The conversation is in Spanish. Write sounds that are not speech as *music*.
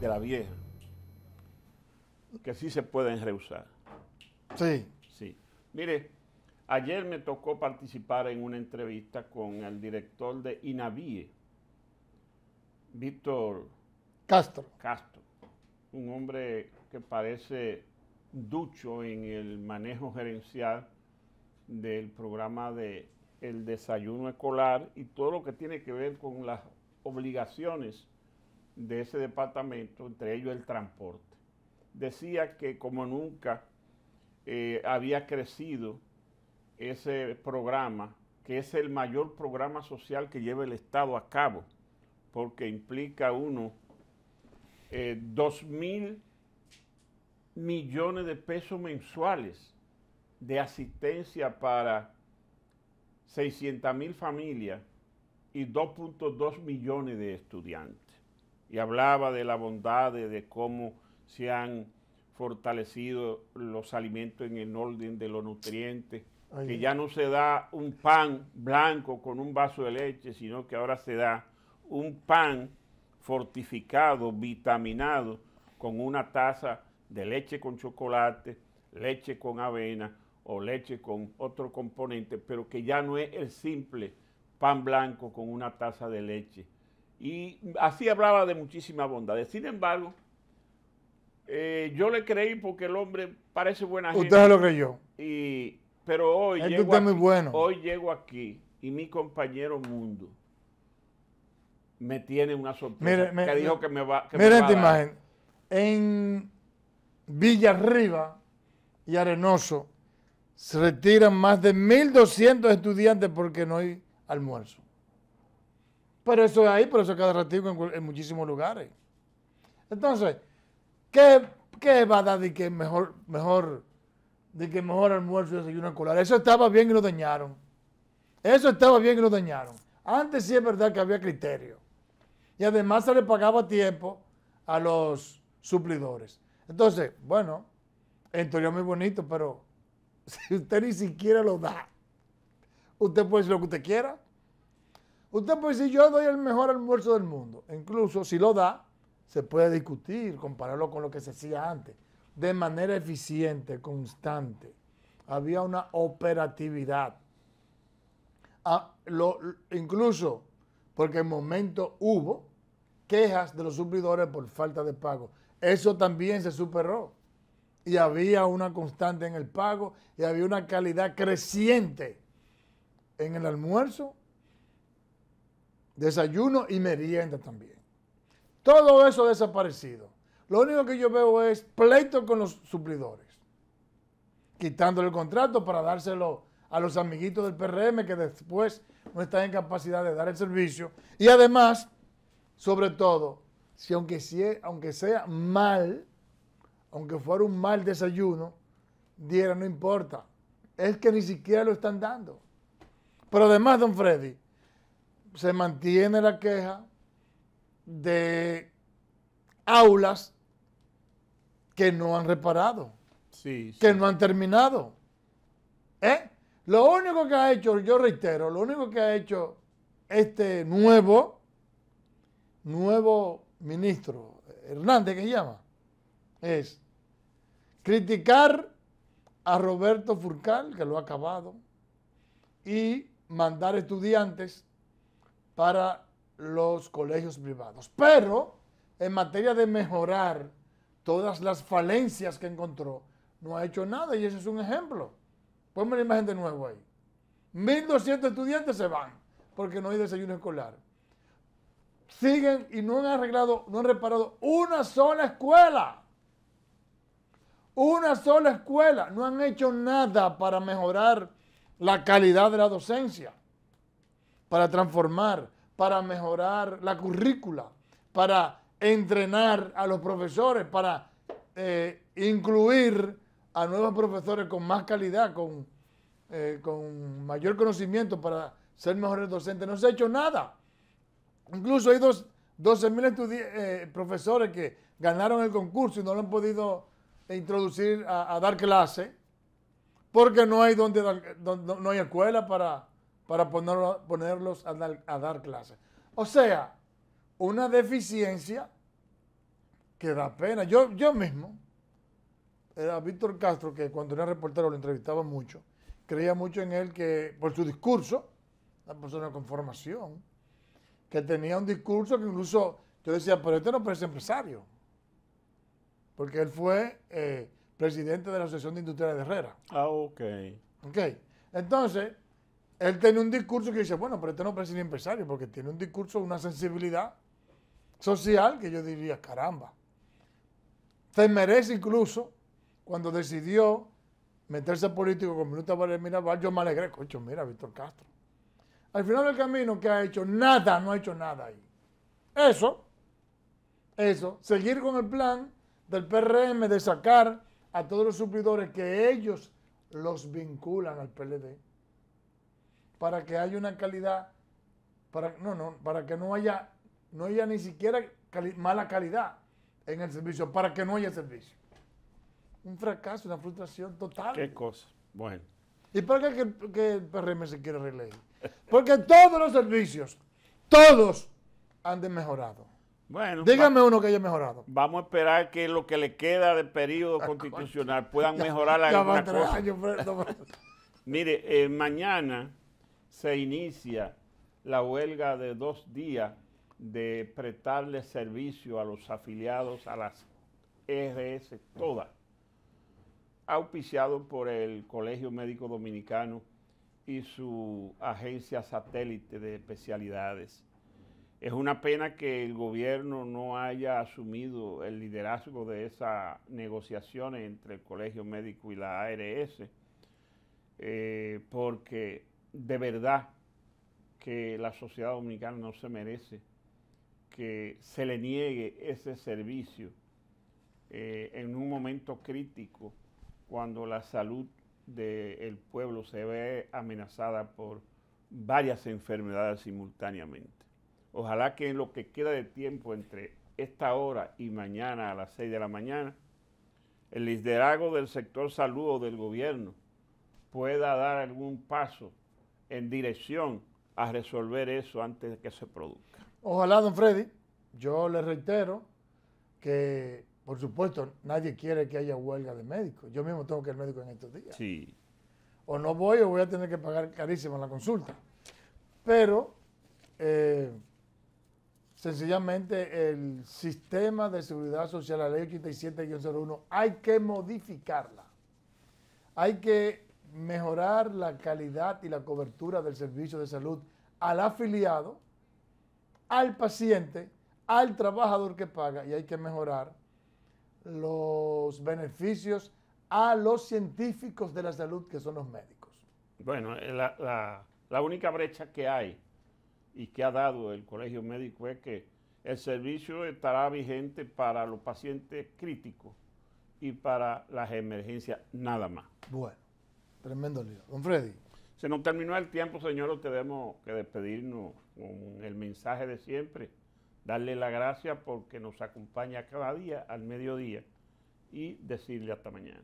de la vieja, que sí se pueden reusar. Sí. Sí. Mire, ayer me tocó participar en una entrevista con el director de INAVIE, Víctor Castro. Castro, un hombre que parece ducho en el manejo gerencial del programa de el desayuno escolar y todo lo que tiene que ver con las obligaciones de ese departamento, entre ellos el transporte. Decía que como nunca eh, había crecido ese programa, que es el mayor programa social que lleva el Estado a cabo, porque implica uno eh, mil millones de pesos mensuales de asistencia para 600 mil familias y 2.2 millones de estudiantes. Y hablaba de la bondad, de, de cómo se han fortalecido los alimentos en el orden de los nutrientes, Ay, que ya no se da un pan blanco con un vaso de leche, sino que ahora se da un pan fortificado, vitaminado, con una taza de leche con chocolate, leche con avena o leche con otro componente, pero que ya no es el simple pan blanco con una taza de leche. Y así hablaba de muchísima bondad. Sin embargo, eh, yo le creí porque el hombre parece buena gente. Usted se lo creyó. Y, pero hoy Es que llego, es muy aquí, bueno. hoy llego aquí y mi compañero Mundo me tiene una sorpresa Mire, me- que dijo me- que me va, que me Miren va a esta dar. imagen. En Villarriba y Arenoso se retiran más de 1.200 estudiantes porque no hay almuerzo. Pero eso es ahí, pero eso cada ratito en, muchísimos lugares. Entonces, ¿qué, qué va a dar de que mejor, mejor, de que mejor almuerzo y desayuno escolar? Eso estaba bien y lo dañaron. Eso estaba bien y lo dañaron. Antes sí es verdad que había criterio. Y además se le pagaba tiempo a los suplidores. Entonces, bueno, en teoría muy bonito, pero *laughs* si usted ni siquiera lo da, usted puede decir lo que usted quiera. Usted puede decir, yo doy el mejor almuerzo del mundo. Incluso si lo da, se puede discutir, compararlo con lo que se hacía antes. De manera eficiente, constante. Había una operatividad. Ah, incluso porque en momento hubo quejas de los suplidores por falta de pago. Eso también se superó. Y había una constante en el pago y había una calidad creciente en el almuerzo, desayuno y merienda también. Todo eso ha desaparecido. Lo único que yo veo es pleito con los suplidores quitándole el contrato para dárselo a los amiguitos del PRM que después no están en capacidad de dar el servicio. Y además, sobre todo, si aunque sea, aunque sea mal, aunque fuera un mal desayuno, diera, no importa. Es que ni siquiera lo están dando. Pero además, don Freddy, se mantiene la queja de aulas que no han reparado Sí, sí. que no han terminado. ¿Eh? Lo único que ha hecho, yo reitero, lo único que ha hecho este nuevo, nuevo ministro, Hernández, que se llama, es criticar a Roberto Furcal, que lo ha acabado, y mandar estudiantes para los colegios privados. Pero en materia de mejorar todas las falencias que encontró, no ha hecho nada y ese es un ejemplo. Ponme la imagen de nuevo ahí. 1.200 estudiantes se van porque no hay desayuno escolar. Siguen y no han arreglado, no han reparado una sola escuela. Una sola escuela. No han hecho nada para mejorar la calidad de la docencia, para transformar, para mejorar la currícula, para entrenar a los profesores, para eh, incluir a nuevos profesores con más calidad, con, eh, con mayor conocimiento para ser mejores docentes. No se ha hecho nada. Incluso hay dos, 12 mil profesores que ganaron el concurso y no lo han podido introducir a, dar clase porque no hay donde, donde- no hay escuela para, para ponerlo- ponerlos a dar, a dar clases. O sea, una deficiencia que da pena. Yo, yo mismo, era Víctor Castro, que cuando era reportero lo entrevistaba mucho, creía mucho en él que, por su discurso, una persona con formación, que tenía un discurso que incluso yo decía, pero este no parece empresario. Porque él fue eh, presidente de la Asociación de Industriales de Herrera. Ah, ok. Ok. Entonces, él tiene un discurso que dice, bueno, pero este no parece ni empresario, porque tiene un discurso, una sensibilidad social que yo diría, caramba. Se merece incluso, cuando decidió meterse político con Minuta Valeria Mirabal, yo me alegré, coño, mira, Víctor Castro. Al final del camino, ¿qué ha hecho? Nada, no ha hecho nada ahí. Eso, eso, seguir con el plan del PRM de sacar a todos los suplidores que ellos los vinculan al PLD para que haya una calidad, para, no, no, para que no haya, no haya ni siquiera mala calidad en el servicio, para que no haya servicio. Un fracaso, una frustración total. Qué cosa. Bueno. ¿Y por qué que, el PRM se quiere reelegir? *laughs* Porque todos los servicios, todos han mejorado. Bueno, dígame uno que haya mejorado. Vamos a esperar que lo que le queda del periodo *laughs* constitucional puedan mejorar la cosa. Mire, eh, mañana se inicia la huelga de dos días de prestarle servicio a los afiliados a las ERS todas, auspiciado por el Colegio Médico Dominicano y su agencia satélite de especialidades. Es una pena que el gobierno no haya asumido el liderazgo de esas negociaciones entre el Colegio Médico y la ARS, eh, porque de verdad que la sociedad dominicana no se merece que se le niegue ese servicio eh, en un momento crítico cuando la salud del pueblo se ve amenazada por varias enfermedades simultáneamente. Ojalá que en lo que queda de tiempo entre esta hora y mañana a las 6 de la mañana, el liderazgo del sector salud o del gobierno pueda dar algún paso en dirección a resolver eso antes de que se produzca. Ojalá, don Freddy, yo le reitero que, por supuesto, nadie quiere que haya huelga de médicos. Yo mismo tengo que ir al médico en estos días. Sí. O no voy o voy a tener que pagar carísimo la consulta. Pero eh, sencillamente el sistema de seguridad social, la ley 87-01, hay que modificarla. Hay que mejorar la calidad y la cobertura del servicio de salud al afiliado, al paciente, al trabajador que paga y hay que mejorar los beneficios a los científicos de la salud que son los médicos. Bueno, la, la única brecha que hay y que ha dado el colegio médico es que el servicio estará vigente para los pacientes críticos y para las emergencias nada más. Bueno, tremendo lío. Don Freddy. Se nos terminó el tiempo, señor, tenemos que despedirnos con el mensaje de siempre, darle la gracia porque nos acompaña cada día al mediodía y decirle hasta mañana.